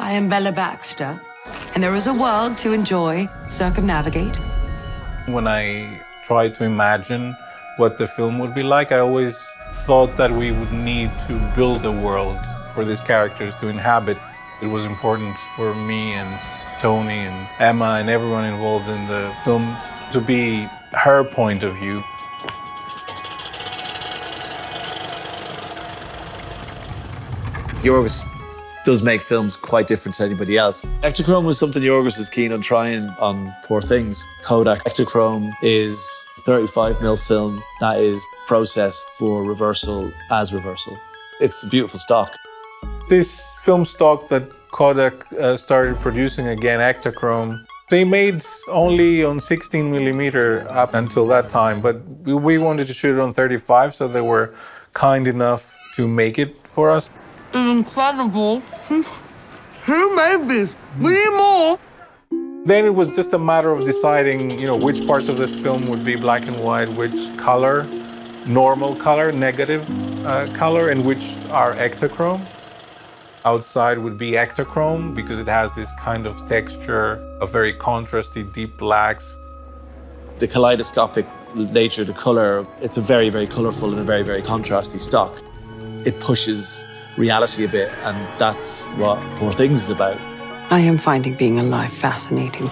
I am Bella Baxter, and there is a world to enjoy, circumnavigate. When I tried to imagine what the film would be like, I always thought that we would need to build a world for these characters to inhabit. It was important for me and Tony and Emma and everyone involved in the film to be her point of view. Yorgos does make films quite different to anybody else. Ektachrome was something Yorgos was keen on trying on Poor Things. Kodak Ektachrome is 35mm film that is processed for reversal as reversal. It's a beautiful stock. This film stock that Kodak uh, started producing again, Ektachrome, they made only on 16 millimeter up until that time, but we wanted to shoot it on 35, so they were kind enough to make it for us. Incredible. Who made this? We need more. Then it was just a matter of deciding, you know, which parts of the film would be black and white, which color, normal color, negative uh, color, and which are Ektachrome. Outside would be Ektachrome because it has this kind of texture of very contrasty deep blacks. The kaleidoscopic nature of the color, it's a very, very colorful and a very, very contrasty stock. It pushes reality a bit, and that's what Poor Things is about. I am finding being alive fascinating.